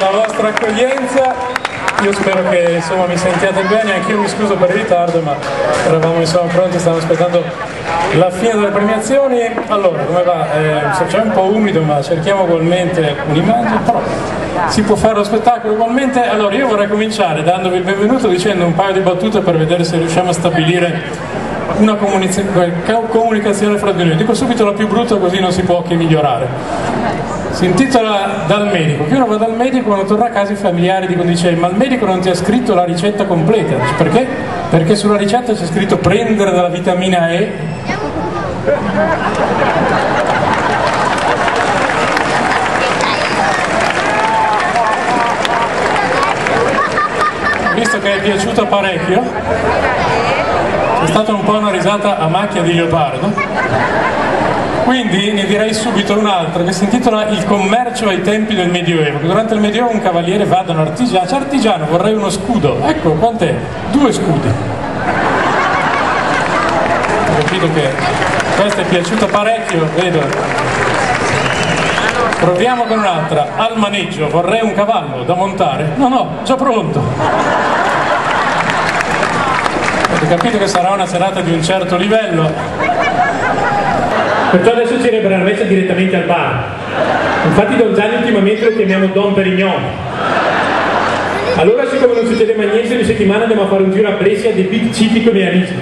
la vostra accoglienza. Io spero che insomma, mi sentiate bene, anch'io mi scuso per il ritardo, ma eravamo insomma, pronti, stavamo aspettando la fine delle premiazioni. Allora, come va? Eh, c'è un po' umido, ma cerchiamo ugualmente un'immagine, però si può fare lo spettacolo ugualmente. Allora, io vorrei cominciare dandovi il benvenuto dicendo un paio di battute per vedere se riusciamo a stabilire una comunicazione fra di noi. Dico subito la più brutta così non si può che migliorare. Si intitola Dal medico. Chi uno va dal medico quando torna a casa i familiari dicono dice ma il medico non ti ha scritto la ricetta completa. Perché? Perché sulla ricetta c'è scritto prendere della vitamina E. Visto che è piaciuta parecchio, stata un po' una risata a macchia di leopardo. Quindi ne direi subito un'altra che si intitola Il commercio ai tempi del Medioevo. Durante il Medioevo un cavaliere va da un artigiano, c'è artigiano, vorrei uno scudo. Ecco, quant'è? Due scudi. Ho capito che questa è piaciuta parecchio, vedo. Proviamo con un'altra. Al maneggio, vorrei un cavallo da montare. No, no, già pronto. Capito che sarà una serata di un certo livello? Perciò adesso ci rimarremo direttamente al bar. Infatti Don Gianni ultimamente lo chiamiamo Don Perignon. Allora siccome non succede mai niente, di settimana andiamo a fare un giro a Brescia di Big City con i miei amici.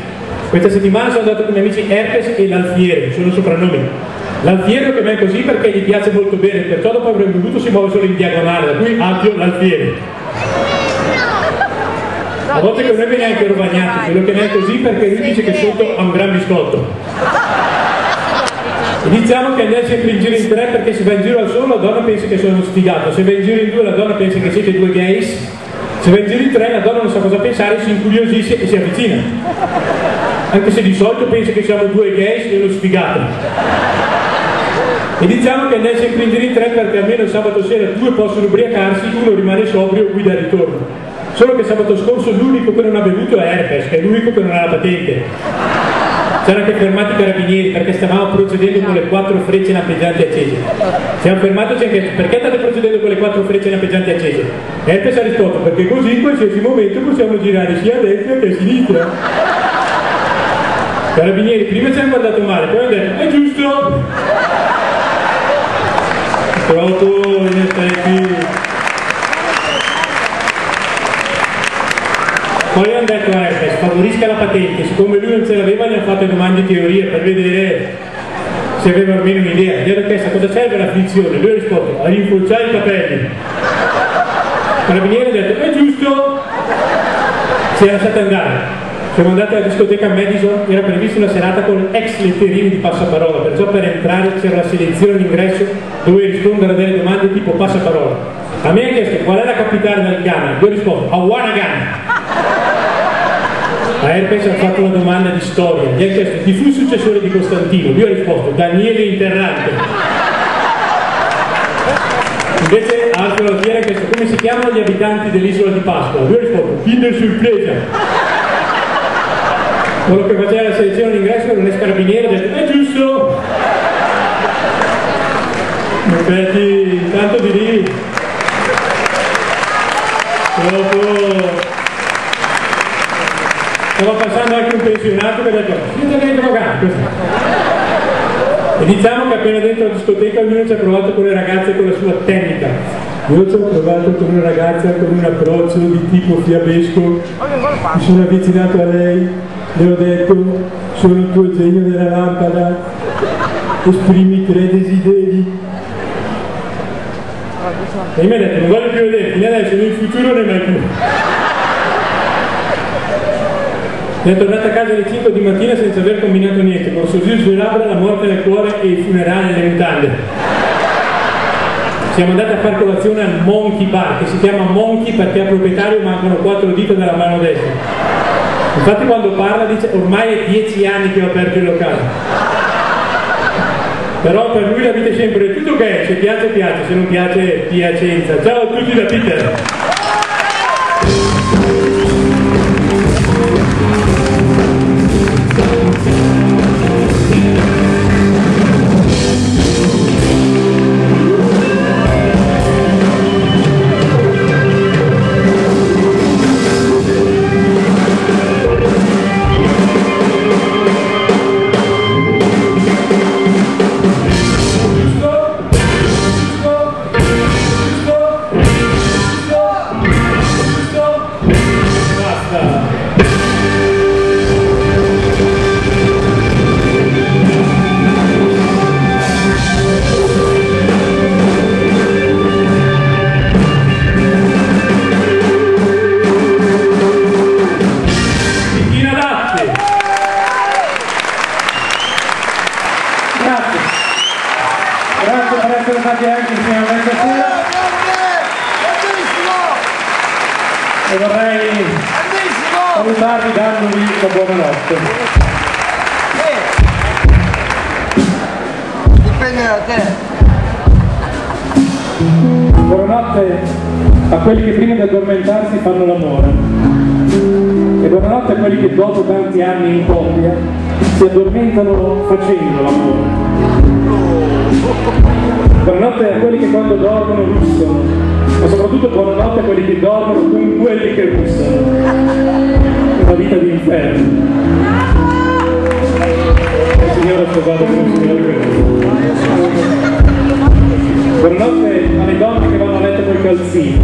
Questa settimana sono andato con i miei amici Herpes e l'Alfiere, sono soprannomi. L'Alfiere che me è così perché gli piace molto bene, perciò dopo aver bevuto si muove solo in diagonale, da cui Alfio l'Alfiere. A volte con noi viene anche rovagnato, quello che ne è così perché lui dice che sotto ha un gran biscotto. Diciamo che andare sempre in giro in tre perché se va in giro al solo la donna pensa che sono sfigato, se va in giro in due la donna pensa che siete due gays, se va in giro in tre la donna non sa cosa pensare, si incuriosisce e si avvicina. Anche se di solito pensa che siamo due gays e uno sfigato. E diciamo che andare sempre in giro in tre perché almeno il sabato sera due possono ubriacarsi, uno rimane sobrio, guida al ritorno. Solo che sabato scorso l'unico che non ha bevuto è Herpes, che è l'unico che non ha la patente sono anche fermati i carabinieri perché stavamo procedendo con le quattro frecce lampeggianti accese. Siamo fermati anche perché state procedendo con le quattro frecce lampeggianti accese? Herpes ha risposto perché così in qualsiasi momento possiamo girare sia a destra che a sinistra. Carabinieri prima ci hanno guardato male, poi hanno detto è giusto. In effetti. Poi hanno detto a Herpes, favorisca la patente, siccome lui non ce l'aveva gli hanno fatto domande di teoria per vedere se aveva almeno un'idea. Gli hanno chiesto cosa serve la frizione, lui ha risposto a rinforzare i capelli. Carabinieri ha detto, è giusto, si è lasciato andare. Siamo andati alla discoteca Madison, era prevista una serata con ex letterini di passaparola, perciò per entrare c'era la selezione all'ingresso, dovevi rispondere a delle domande tipo passaparola. A me ha chiesto qual è la capitale del Ghana, io ho risposto a Wanagana. A Herpes ha fatto una domanda di storia, gli ha chiesto chi fu il successore di Costantino, lui ha risposto Daniele Interrante. Invece altro Alfiere ha chiesto come si chiamano gli abitanti dell'isola di Pasqua, lui ha risposto Kinder Surpresa. Quello che faceva la selezione all'ingresso era un escarabiniere ha detto è giusto! In effetti, tanto di lì. Dopo stava passando anche un pensionato che ha detto finita che drogare e diciamo che appena dentro la discoteca ognuno ci ha provato con le ragazze con la sua tecnica. Io ci ho provato con una ragazza con un approccio di tipo fiabesco. Mi sono avvicinato a lei le ho detto sono il tuo genio della lampada. Esprimi tre desideri e mi ha detto non voglio più vederti adesso in futuro ne mai più è tornato a casa alle 5 di mattina senza aver combinato niente, con sorriso sulle labbra, la morte nel cuore e i funerali nelle mutande. Siamo andati a fare colazione al Monkey Bar, che si chiama Monkey perché al proprietario mancano quattro dita dalla mano destra. Infatti quando parla dice ormai è dieci anni che ho aperto il locale. Però per lui la vita è sempre tutto ok, se piace piace, se non piace piacenza. Ciao a tutti da Peter! Salutarvi dandovi la buonanotte. Dipende da te. Buonanotte a quelli che prima di addormentarsi fanno l'amore. E buonanotte a quelli che dopo tanti anni in coppia si addormentano facendo l'amore. Buonanotte a quelli che quando dormono russano, ma soprattutto buonanotte a quelli che dormono con quelli che russano. Vita di inferno. Il Signore ha con un Signore russa. Buonanotte alle donne che vanno a letto con i calzini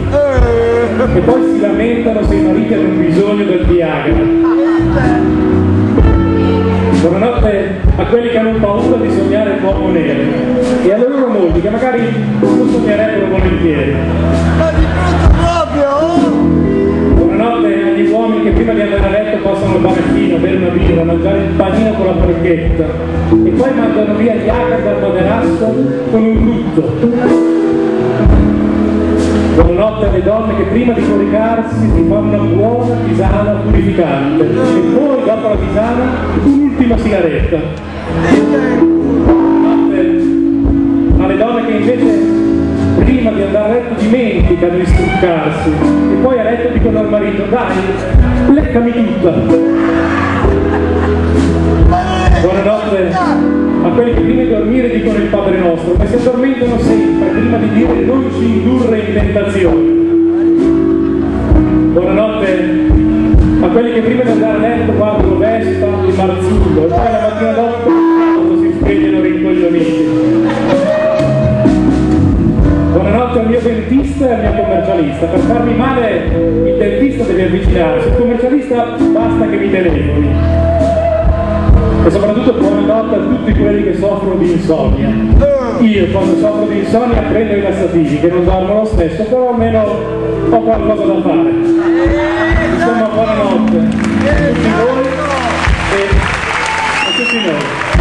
e poi si lamentano se i mariti hanno bisogno del Viagra. Buonanotte a quelli che hanno paura di sognare l'uomo nero e alle loro mogli che magari lo sognerebbero volentieri. Ma di brutto proprio! Prima di andare a letto passano il barettino, bere una birra, mangiare il panino con la porchetta e poi mandano via gli acri dal materasso con un lutto. Buonanotte alle donne che prima di coricarsi si fanno una buona tisana purificante e poi dopo la tisana un'ultima sigaretta. Andare a letto dimenticano di struccarsi e poi a letto dicono al marito dai, leccami tutta. Buonanotte a quelli che prima di dormire dicono il Padre nostro, ma si addormentano sempre prima di dire non ci indurre in tentazione. Buonanotte a quelli che prima di andare a letto guardano Vespa e Marzullo e poi la mattina dopo dentista e al mio commercialista. Per farmi male il dentista deve avvicinarsi, il commercialista basta che mi telefoni. E soprattutto buonanotte a tutti quelli che soffrono di insonnia. Io quando soffro di insonnia prendo i lassativi, che non dormo lo stesso, però almeno ho qualcosa da fare. Insomma, buonanotte a tutti voi e a tutti noi.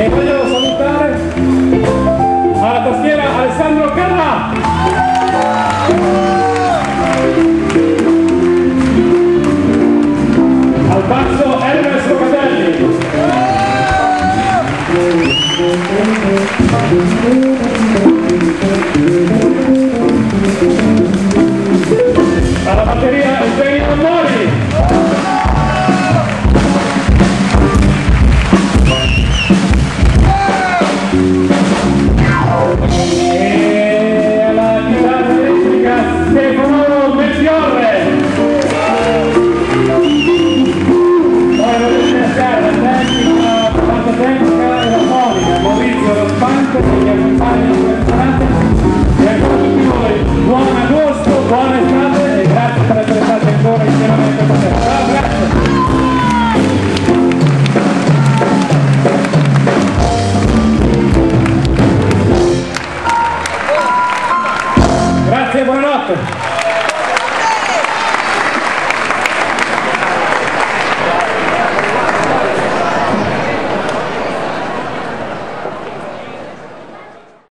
E